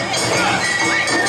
Wait!